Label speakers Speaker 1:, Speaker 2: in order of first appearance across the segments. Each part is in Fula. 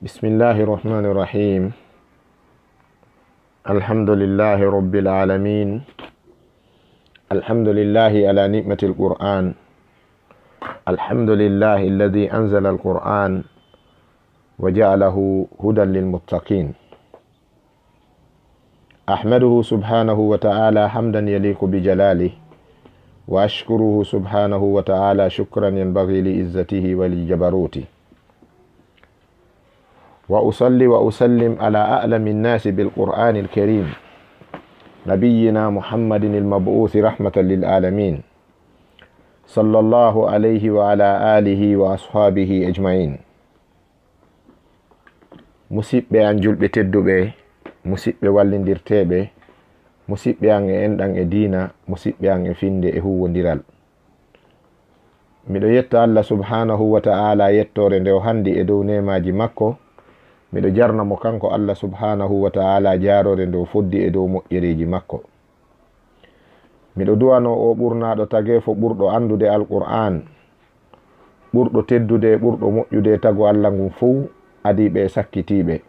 Speaker 1: بسم الله الرحمن الرحيم. الحمد لله رب العالمين. الحمد لله على نعمة القرآن. الحمد لله الذي أنزل القرآن وجعله هدى للمتقين. أحمده سبحانه وتعالى حمدا يليق بجلاله وأشكره سبحانه وتعالى شكرا ينبغي لعزته ولجبروته. وأصلي وأسلم على أعلم الناس بالقرآن الكريم نبينا محمد المبعوث رحمة للعالمين صلى الله عليه وعلى آله وأصحابه أجمعين musidɓe an julɓe tedduɓe musidɓe wallidirteɓe musidɓe an e enɗan e dina musidɓe an e finde e huwodiral miɗo yetta allah subhanahu wa ta'ala yettore nde o handi e dow nemaji makko miɗo jarna mo kanko allah subhanahu wa taala jarore nde o foddi e dow moƴƴereji makko. Miɗo duwano o ɓurnaɗo tagefo ɓurɗo andude alqur'an ɓurɗo teddude ɓurɗo moƴƴude tagu allah ngun fou adiɓe sakkitiɓe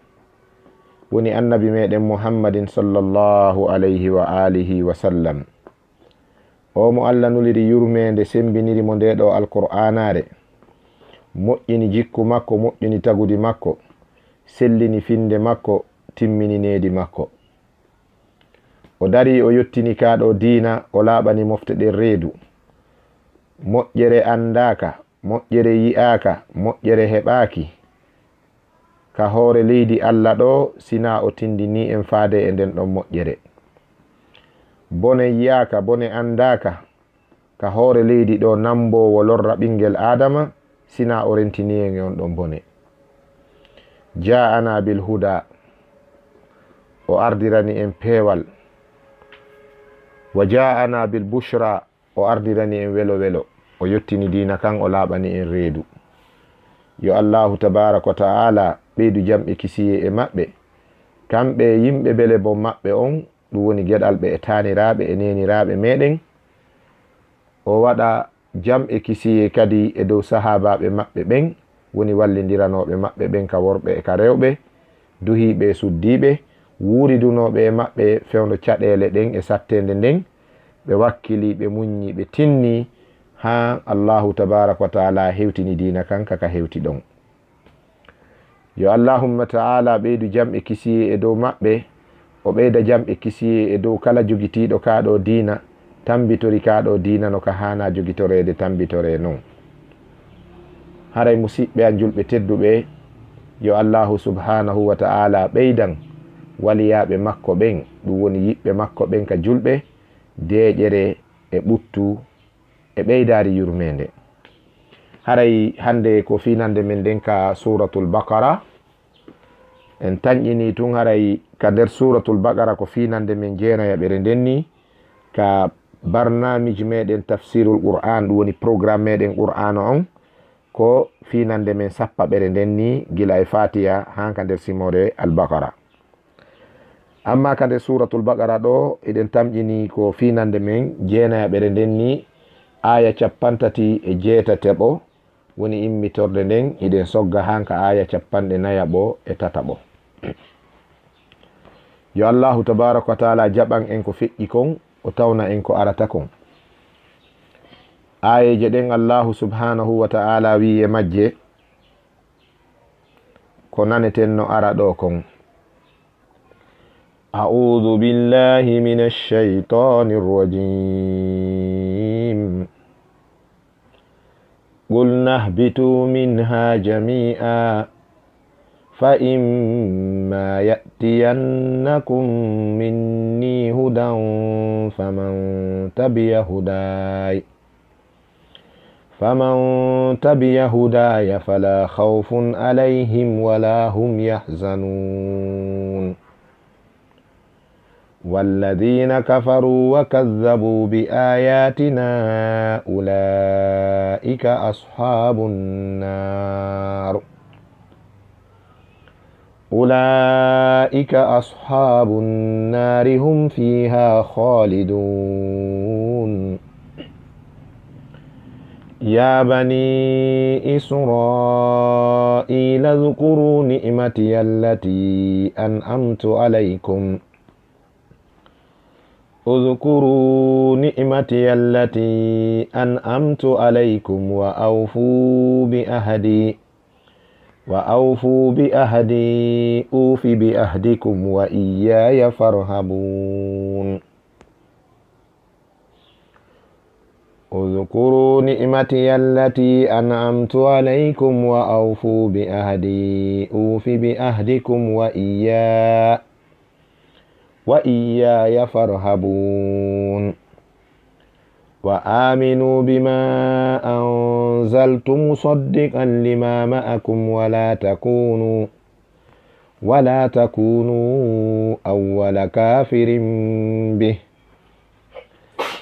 Speaker 1: woni annabi meɗen muhammadin sallllahu alayhi wa alihi wa sallam. O mo allah nuliri yurmede sembiniri mo ndeɗo alqur'anare moƴƴini jikku makko moƴƴini tagudi makko. sellini finde makko timmini nedi makko. O dari o yettini kaɗo diina o laaɓani mofte ɗen reedu. Moƴƴere andaka moƴƴere yi'aka moƴƴere heɓaki ka hoore leydi allah ɗo sina o tindini en faade e nden ɗon moƴƴere. Bone yiyaka bone andaka ka hoore leydi ɗo nambowo lorra ɓinguel adama sina o rentini en e on ɗon bone. ja'ana bil huda o ardirani en peewal. Wa ja'ana bil bushra o ardirani en welo welo. O yettini dina kan o laaɓani en reedu. Yo allahu tabaraka wa ta'ala ɓeydu jamɓe kisiye e maɓɓe. Kamɓe yimɓe bele bo maɓɓe on ɗum woni geɗal ɓe e taniraɓe e neniraɓe meɗen o waɗa jamɓe kisiye kadi e dow sahabaɓe maɓɓe ɓen. woni wallidiranoɓe maɓɓe ɓen ka worɓe e ka rewɓe duhiɓe e suddiɓe wuuridunoɓe e maɓɓe fewdo caɗele ɗen e sattede nden ɓe wakkili ɓe muññi ɓe tinni ha allahu tabaraka wa taala hewtini dina kan kaka hewti ɗon. Yo allahumma taala ɓeydu jam e kisiye e dow maɓɓe o ɓeyda jam e kisiye e dow kala jogitiɗo kaɗo dina tambitori kaɗo dina no ka hana jogitorede tambitore non. haray musidɓe an julɓe tedduɓe yo allahu subhanahu wa ta'ala ɓeydan waliyaɓe makko ɓen ɗum woni yiɓɓe makko ɓen ka julɓe deƴere e ɓuttu e ɓeydari yurmede haray hande ko finande men nden ka suratul bakara en tañƴini tun haray ka nder suratul bakara ko finande men jeenayaɓere nden ni ka barnamiji meɗen tafsirul qur'an ɗum woni programme meɗen qur'ana on ko finande men sappa ɓere nden ni gila e fatiya hanka nder simore albakara amma ka nder suratul bakara ɗo eɗen tamƴini ko finande men jeenaya ɓere nden ni aya capantati e jeetateɓo woni immitorde nden eɗen sogga hanka aya capanɗe nayaɓo e tataɓo yo allahu tabaraka wa taala jaɓan en ko feƴƴi kon o tawna en ko arata kon. ayeje ɗen allahu subhanahu wa ta'ala wi e majje ko naneten no ara ɗo kon أعوذ بالله من الشيطان الرجيم قلنا اهبطوا منها جميعا فإما يأتينكم مني هدى فمن تبع هداي فمن تبع هداي فلا خوف عليهم ولا هم يحزنون والذين كفروا وكذبوا بآياتنا أولئك أصحاب النار أولئك أصحاب النار هم فيها خالدون يا بني إسرائيل اذكروا نعمتي التي أنعمت عليكم. اذكروا نعمتي التي أنعمت عليكم وأوفوا بأهدي وأوفوا بأهدي أوف بأهدكم وإياي فارهبون. اذكروا نعمتي التي أنعمت عليكم وأوفوا بأهدي أوف بأهدكم وإياي وإياي فارهبون. وآمنوا بما أنزلت مصدقا لما معكم ولا تكونوا ولا تكونوا أول كافر به.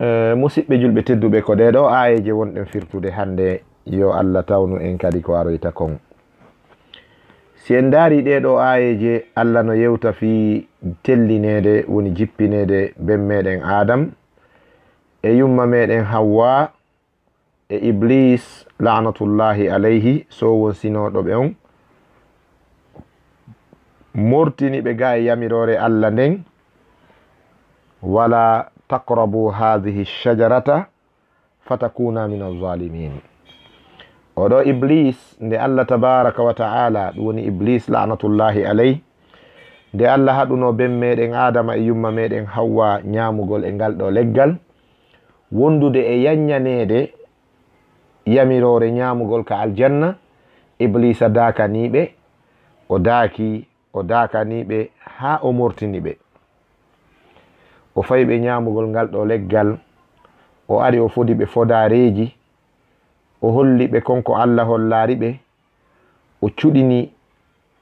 Speaker 1: Eh, musidɓe julɓe tedduɓe ko ɗeɗo ayeje wonɗen firtude hande yo allah tawnu en kadi ko aroyta kon. Si en daari ɗeɗo ayeje allah no yewta fi tellinede woni jippinede ben meɗen adam e yumma meɗen hawwa e iblis lanatullahi alayhi so won sinoɗo ɓe on. Mortini ɓe ga e yamirore allah nden wala taqrabu hadihi shajarata fatakuna min alzalimin oɗo iblis nde allah tabaraka wa taala ɗum woni iblis lanatullahi alayh nde allah haɗuno ben meɗen adama e yumma meɗen hawwa ñamugol e ngal ɗo leggal wondude e yanyanede yamirore ñamugol ka aljanna iblisa dakaniɓe o daaki o dakaniɓe ha o mortiniɓe. o fawi ɓe ñamugol ngal ɗo leggal o ari o fodi ɓe fodareji o holli ɓe konko allah hollari ɓe o cuɗini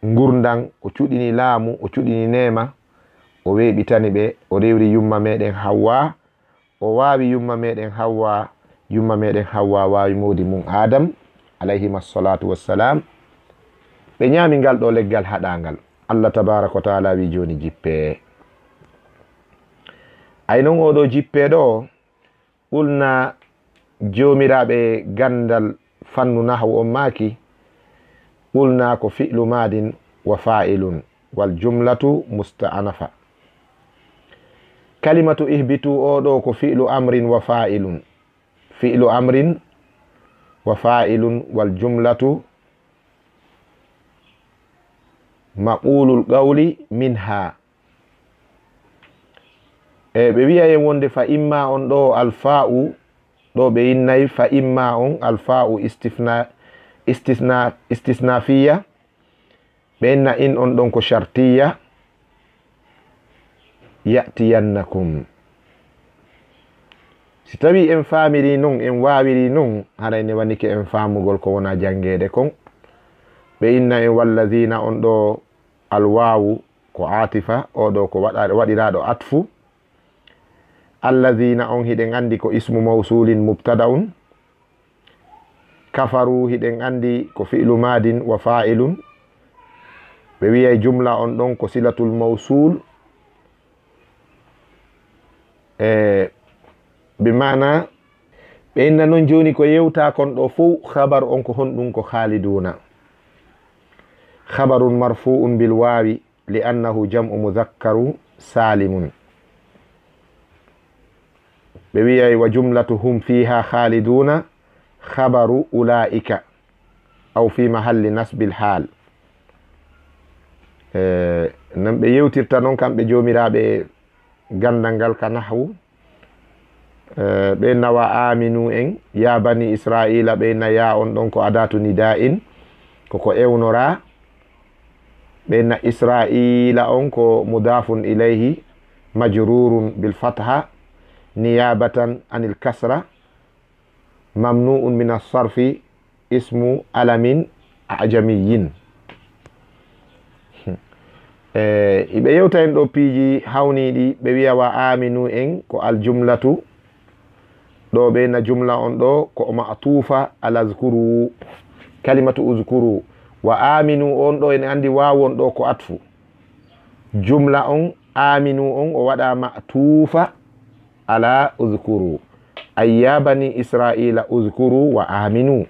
Speaker 1: gurdan o cuɗini laamu o cuɗini nema o weɓitani ɓe o rewri yumma meɗen hawwa o wawi yumma meɗen hawwa yumma meɗen hawwa wawi modi mum adam alayhima assalatu wassalam. Ɓe ñami ngal ɗo leggal haɗagal allah tabaraka wa taala wi joni jippe. ay non oɗo jippeɗo o ɓurna jomiraɓe gandal fannu nahwu on maaki ɓurna ko fi'lu madin wa fa'ilun wal jumlatu musta'anafa. Kalimatu ihbitu oɗo ko fi'lu amrin wa fa'ilun fi'lu amrin wa fa'ilun wal jumlatu maqulul qawli minha. e ɓe wiya hen wonde fa imma on ɗo alfa'u ɗo ɓe yinnayi fa imma on alfa'u istifna istisna istisnafiya. Ɓe inna in on ɗon ko chartiya yatiyannakum. Si tawi en famiri non en waawiri non harayne wanike en famugol ko wona jangeede kon. Ɓe inna en walladina on ɗo alwawu ko atifa oɗo ko waɗiraɗo atfu. alladina on hiɗen andi ko ismu mawsulin mubtada un kafaru hiɗen andi ko fi'lu madin wa fa'ilun. Ɓe wiyay jumla on ɗon ko silatul mawsul. E bi mana ɓe inna noon joni ko yewta kon ɗo fo habaru on ko honɗum ko haaliduna habarun marfu'un bil wawi li annahu jam'u mudhakkaru salimun. بيبي اي وجملتهم فيها خالدون خبر أولئك أو في محل نسب الحال. ا نم بي يوتير تانون كام بي جوميرابي غاندانغال كنحو. آه، ا بي نوا امنو إن يا بني إسرائيل بين يا اون دونكو اداتو نداءن كوكو إيونورا. بين إسرائيل أونكو مضاف إليه مجرور بالفتحة. niyabatan anil kasra mamnu'un min alsarfi ismu alamin ajamiyin. E iɓe yewta en ɗo piiji hawniɗi ɓe wiya wa aminu en ko aljumlatu. Ɗo ɓe na jumla on ɗo ko matufa ala zkuru kalimatu uzkuru. Wa aminu on ɗo ene andi wawon ɗo ko atfu. Jumla on aminu on o waɗa matufa ala uzkuru. Ay ya bani israila uzkuru wa aminu.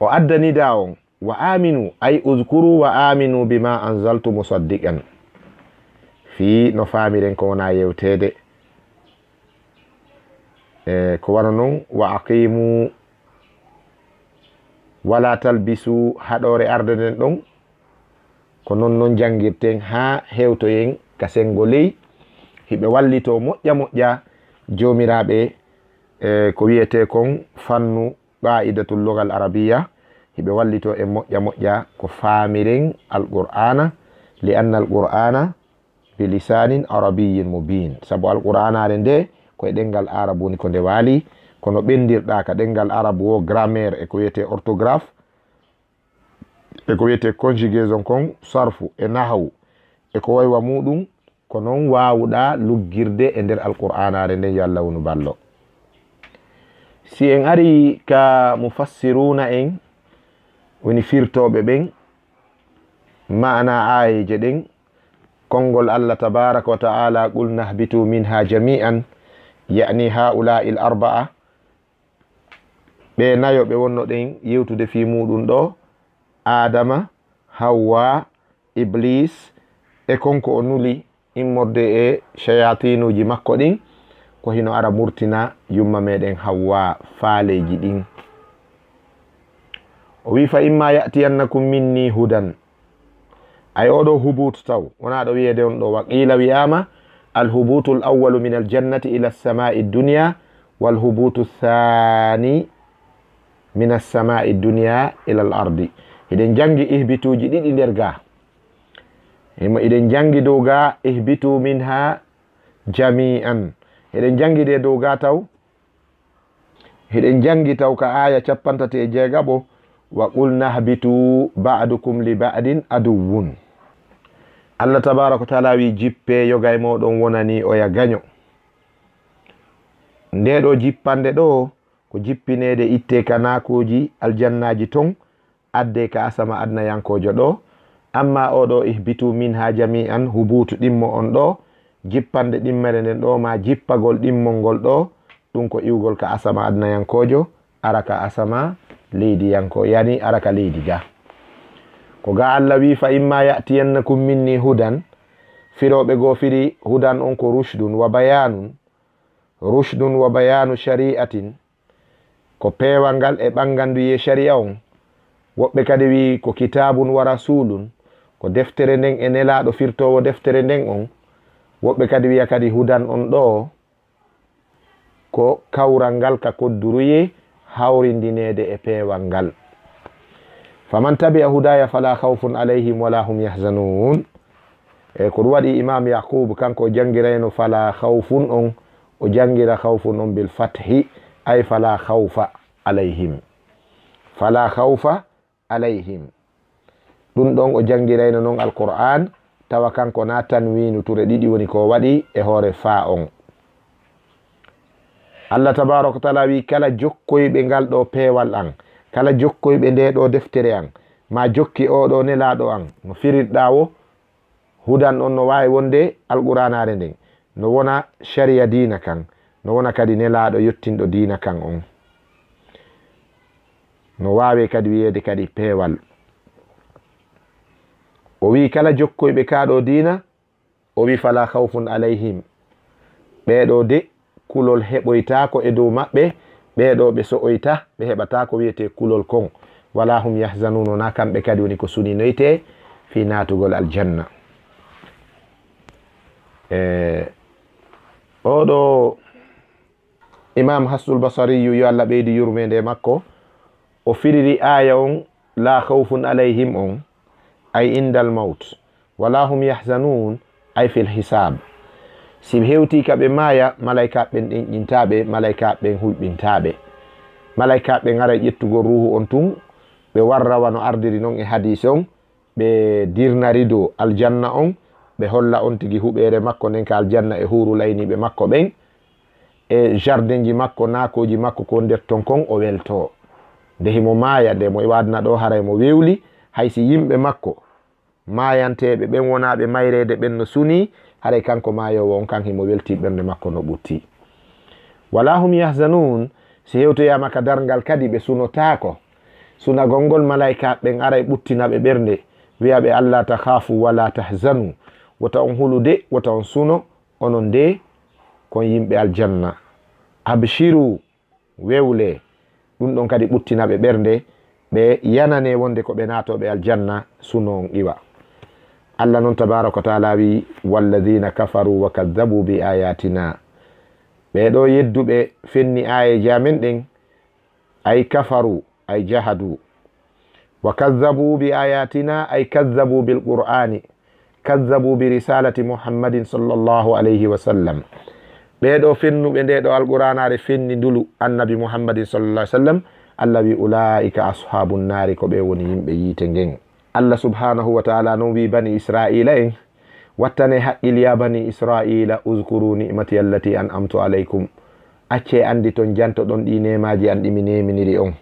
Speaker 1: O addani da on wa aminu. Ay uzkuru wa aminu bima anzaltu musaddiqan. Fi no famiren ko wona yewtede. E ko wana noon wa aqimu. Wala talbisu haɗore arde nden ɗon. Ko non noon jangirten ha hewtoyen ka sengo ley. hiɓe wallito moƴƴa moƴƴa jomiraɓe e ko wiyete kon fannu qaidatul logal arabiya hiɓe wallito e moƴƴa moƴƴa ko famiren alqur'ana li anna alqur'ana bilisanin arabiyin mubin saabu alqur'anare nde koye ɗengal arabe woni ko nde waali kono ɓendirɗa ka ɗengal arabe wo grammaire e ko wiyete orthographe e ko wiyete conjugaison kon sarfu e nahawu e ko waywa muɗum ko noon wawuɗa luggirde e nder alqur'anare nden yo allah wonu ballo. Si en ari ka mufassiruna en woni firtoɓe ɓen mana ayeje ɗen konngol allah tabaraka wa ta'ala qul nahbitu minha jami'an yani haula'i l arba'a ɓe nayo ɓe wonno ɗen yewtude fi muɗum ɗo adama hawwa iblis e konko o nuli immorde e chayatinuji makko ɗin ko hino ara murtina yumma meɗen hawwa faaleji ɗin. O wi fa imma yatiyannakum minni hudan. Ay oɗo hubut taw wona ɗo wiyede on ɗo wa qila wiyama alhubutu l awalu min aljannati ila lsamai dunia walhubutu thani min alsamai dunia ila l ardi. Eɗen jangi ihbituji ɗiɗi nder ga eɗen jangi dow ga ihbitu minha jami'an. Eɗen jangi ɗe dow ga taw eɗen jangi taw ka aya capantati e jeegaɓo wa qulna habitu ba'dukum li ba'din aduwun allah tabaraka taala wi jippe yoga e moɗon wonani oya gaño. Nde ɗo jippande ɗo ko jippinede itte ka nakuji aljannaji ton adde ka asama adnayankojo ɗo amma oɗo ihbitu min ha jami an hubutu ɗimmo on ɗo jippande ɗimmere nden ɗo ma jippagol ɗimmol ngol ɗo ɗum ko iwgol ka asama adnayankojo ara ka asama leydi yanko yani ara ka leydi ga. Ko ga allah wi fa imma yatiyannakum minni hudan firoɓe goo firi hudan on ko rushdun wa bayanun rushdun wa bayanu shari'atin ko pewal ngal e ɓanganduye shari'a on woɓɓe kadi wi ko kitabun wa rasulun ko deftere nden e nelaɗo firtowo deftere nden on woɓɓe kadi wiya kadi hudan on ɗo ko kawral ngal ka kodduruye hawrindinede e pewal ngal. Faman tabi'a hudaya fala hawfun alayhim wala hum yahzanun eyi ko ɗum waɗi imam yaqub kanko o jangirayno fala hawfun on o jangira hawfun on bil fathi ay fala hawfa alayhim. Fala hawfa alayhim. ɗum ɗon o jangirayno noon alqur'an tawa kanko na tanwinu ture ɗiɗi woni ko waɗi e hoore fa on allah tabaraka wa taala wi kala jokkoyɓe ngal ɗo peewal an kala jokkoyɓe nde ɗo deftere an ma jokki oɗo nelaɗo an no firirɗa wo hudan on no wawi wonde alquranare nden. No wona sharia dina kan no wona kadi nelaɗo yettinɗo dina kan on. No wawi kadi wiyede kadi peewal. o wi kala jokkoyɓe kaɗo dina o wi fala haufun alayhim. Ɓeɗo de kulol heɓoytako e dow maɓɓe ɓeɗo ɓe so'oyta ɓe heɓata ko wiyete kulol kon. Wala hum yahzanuno na kamɓe kadi woni ko suninoyte fi natugol aljanna. E oɗo imam hasnul basariyu yo allah ɓeydi yurmede makko o firiri aya on la haufun alayhim on. ay indal maut wala hum yahzanun ay fil hisab. Si hewti ka ɓe maaya malaikaɓen ɗen ƴintaɓe malaikaɓen hulɓintaɓe. Malaikaɓe gara ƴettugo ruhu on tun ɓe warrawa no ardiri noon e hadise on ɓe dirnari dow aljanna on ɓe holla on tigi huɓere makko nden ka aljanna e huru layniɓe makko ɓen e jardin ji makko nakoji makko ko nder ton kon o welto. Nde himo maaya nde mo wadna ɗo haray mo wewli haysi yimɓe makko. Mayanteɓe ɓen wonaɓe mayrede ɓen no suni haray kanko mayowo on kan himo welti ɓernde makko no ɓutti. Wala hum yahzanun si hewtoyama ka dargal kadi ɓe sunotako sunagol ngol malaika ɓen aray ɓuttinaɓe ɓernde. Wiyaɓe allah takhafu wala tahzanu. Wota on hulude wota on suno onon nde kon yimɓe aljanna. Abshiru wewle. Ɗum ɗon kadi ɓuttinaɓe ɓernde. ɓe yanane wonde ko ɓe natoɓe aljanna suno on iwa. Allah noon tabaraka wa taala wi walladina kafaru wa kadabu bi ayatina. Ɓeɗo yedduɓe fenni ayeji amen ɗen ay kafaru ay jahadu. Wa kadabu bi ayatina ay kadabu bilqur'ani kadabu bi risalati muhammadin sallllahu alayhi wa sallam. Ɓeɗo fennuɓe ndeɗo alqur'anare fenni ndulu annabi muhammadin sallallah sallam. allah wi ulaika ashabu nnari ko ɓe woni yimɓe yiite ngen. Allah subhanahu wa taala noon wi bani israila en wattane haqqilya bani israila uskuru nimati allati an amtu alaykum. Acce andi ton janto ɗon ɗi nemaji an ɗimi neminiri on.